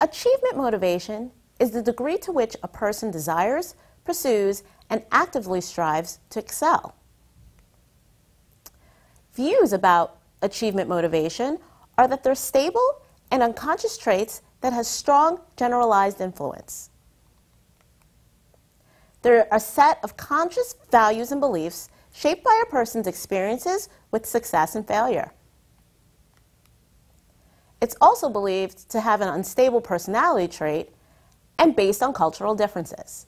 Achievement motivation is the degree to which a person desires, pursues, and actively strives to excel. Views about achievement motivation are that they're stable and unconscious traits that has strong generalized influence. They're a set of conscious values and beliefs shaped by a person's experiences with success and failure. It's also believed to have an unstable personality trait and based on cultural differences.